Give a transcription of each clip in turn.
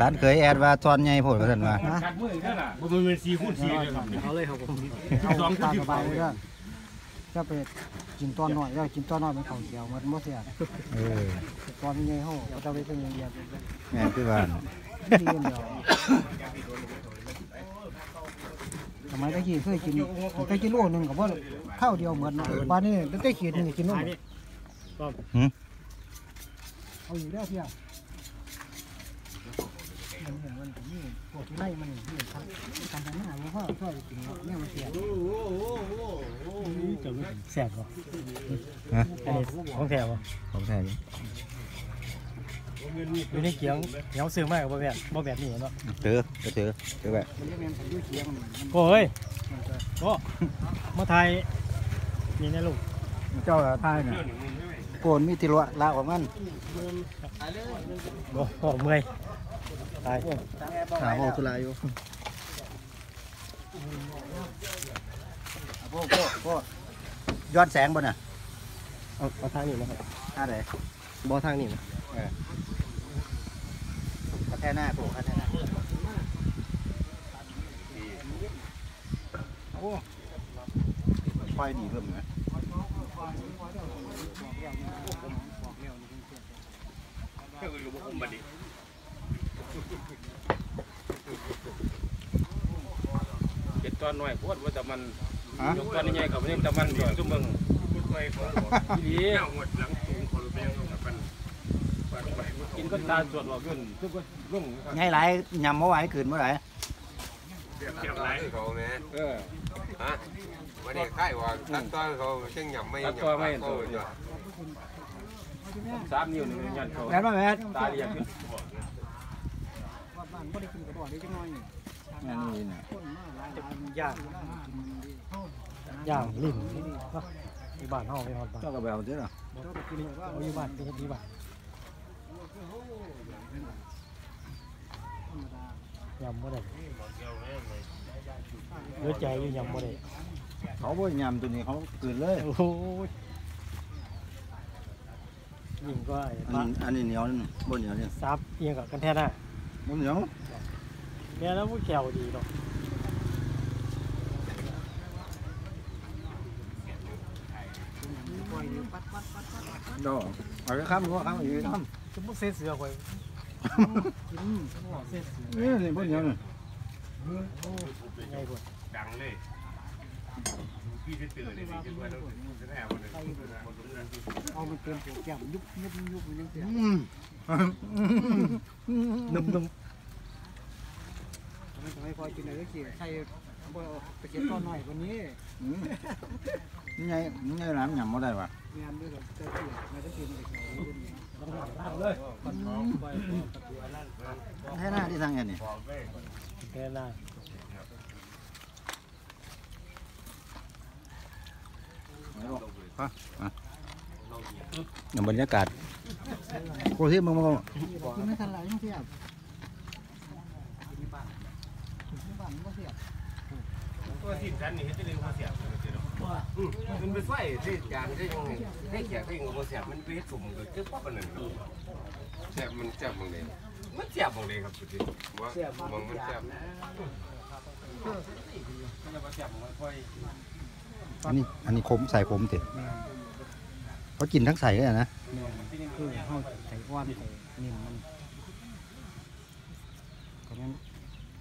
ร้านเคยแอดว่าตอนใหญ่โพดว่าซั่นว่ากัดมือนั่นน่ะบ่มันเป็นสี่คูณสี่เลยครับเอาเลยครับผมสองคูณตามสิสบบายเลยเด้อจะไปกินตอนน้อยแล้วกินตอนน้อยมันข้าวเขียวมันบ่เสียเออตอนใหญ่เฮาก็จะไปเป็นอย่างเดียวแม่นคือว่าดีเดียวสมัยตะกี้เคยกินเคยกินโลนึงก็บ่ข้าวเดียวเหมือนเนาะบ้านนี้ได้ขีดหนึงกินโลนึงหึ เอาอยู่แล้วเที่ยมันเห็นมันก็มีพวกที่ไล่มันนี่ทำทำทางหน้ามันก็ช่วยกินเนาะเนี่ยมันเสียแซ่บบ่ฮะอันนี้ของแท้บ่ของแท้อยู่อยู่ในเกียงเหนียวซื้อมากบ่แบบบ่แบบนี้เนาะเจอก็เจอเจอแบบมันจะเป็นผลยุ่ยเคียงมันมันโอ้ยมันจะโอ้มาไทยนี่นะลูกเจ้าทายน่ะ โกนมีติละลาออกมันโอ้โหเมื่อยตายหาโมตุลาอยู่โอ้โหโอ้ย้อนแสงบ่น่ะเอาเอาทางนี้นะครับท่าไหนบ่ทางนี้นะกระแทกหน้าโผล่กระแทกหน้าโอ้ไฟดีเพิ่มนะ เป็นตอนน้อยโพดว่าแต่มันฮะยกตอนใหญ่ๆกับมันแต่มันก่อนซุ่มเบิ่งอีหลีกินก็ตาสวดออกขึ้นทุกคนรุ่งไงหลายยำเมื่อไหร่คืนเมื่อไหร่ เขาแม่เออฮะวันนี้ค่ายว่าขั้นตอนเขาซึ่งยังไม่ขั้นตอนไม่เห็นตัวอยู่สามนิ้วหนึ่งยันเขาแม่นบ่แม่นตาเรียกขึ้นว่าบ้านบ่ได้กินกระบอกได้จังน้อยนี่แม่นนี่น่ะคนมาหลายหลายย่างย่างลิ้นเนาะที่บ้านเฮาไปฮอดบ้านเจ้าก็ไปเอาเด้อเจ้าไปกินเลยว่าเอาอยู่บ้านเป็นที่บ้านธรรมดา ยำบ่ได้เหลือใจอยู่ยำบ่ได้เขาบ่ยำตัวนี้เขาคืนเลยโอ้ยยิ่งก็ไอ้อันปลาอันนี้เหนียวนี่บ่เหนียวนี่ซับเอียงกับกันแท้หน้าบ่เหนียวแม่แล้วผู้แขวดีเนาะปล่อยอยู่ปัดปัดปัดปัดปัดดอกเอาไปค้ำก็ค้ำอีกค้ำสมมุติเส้นเสือข่อยกิ นบ่เสร็จนี่นี่บ่เหนียวนี่ใหญ่กว่าดังเลยพี่จะตื่นเลยพี่จะว่าต้องจะแอบมันเอามันเต็มแก้มยุบยุบยุบมันยังเสียอืมนุ่มมันจะไม่พอกินอะไรก็กินใส่บ่ไปเก็บต้นหน่อยกว่านี้อืมนี่ไงนี่ไงน้ำยำบ่ได้ว่ะงานด้วยกับเจ้าที่ไม่ได้กินเลยเขาๆเลย ให้หน้าที่ทางแอนนี่แค่หน้าฮะบรรยากาศโอ้ที่มึงมึงกินไม่ทันไรยังเสียบบ้านมันก็เสียบตัวที่ฉันนี่จะเรียนภาษา มันไปไฟที่จานที่ยังให้เขียนที่งงเสียมันไปสุ่มเลยคือป๊อบมันนั่นแซ่บมันแซ่บมึงเลยมันแซ่บมึงเลยครับพี่ว่ามองมันแซ่บอันนี้อันนี้ขมใส่ขมติเขากินทั้งใส่เลยนะคือเขาใส่ก้อนใส่นิ่มมันก็งั้น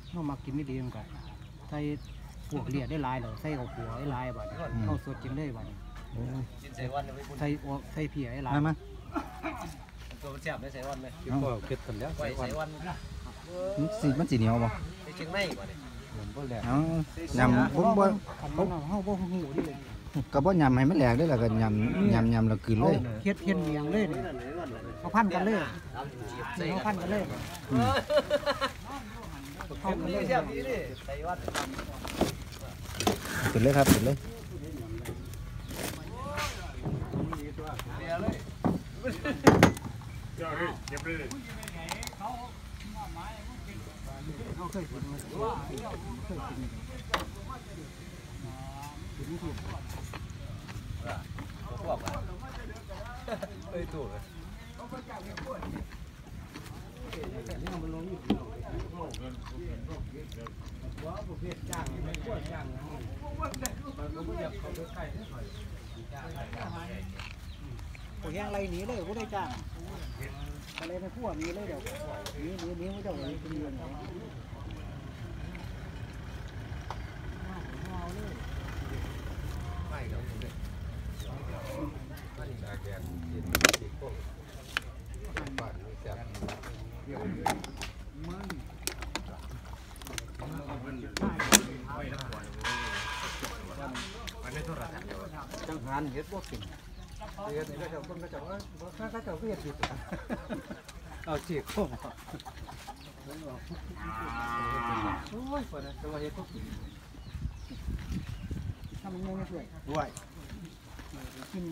เขามากินไม่ดีมันก็ใส่ พวกเลียดได้ลายเลยใส่กับหัวได้ลายบัดเข้าสดกินได้บัดใส่ใส่เพียได้ลายมามาตัวแซ่บได้ใส่วันไหมเอาเผ็ดกันแล้วมันสีมันสีเหนียวบ่เชียงใหม่บ่เนี่ยเอายำผมบ่ขันมันเขาบ่หูดิเลยก็บ่ยำให้มันแหลกได้แล้วก็ยำยำยำแล้วกลืนเขาเลยเฮ็ดเฮ็ดเมียงเลยนี่เขาพันกันเลยเขาพันกันเลยเข้ากันเลย กลืนเลยครับกลืนเลยเขาเคยกินมันเคยกินกินนี่ถูกเอ้ยตู่เลย โอ้ยยังไรหนีเลยกูได้จ้างอะไรในพวกนี้เลยเดี๋ยวนีหนีหนีไม่ต้องเลยเป็นเงินไม่ครับมันตาแกนเห็นสีโค้งบ้านนี่แซ่บ มันได้โทรศัพท์เดียว จังหันเฮ็ดบ่เป็นเฮ็ดนี่ก็เจ้าคนก็เจ้าว่าบ่ข้าก็เจ้าก็เฮ็ดผิดเอาจีบเข้ามาโอ้ยคนน่ะจะว่าเฮ็ดบ่เป็นทำมันไม่ช่วยด้วยกิน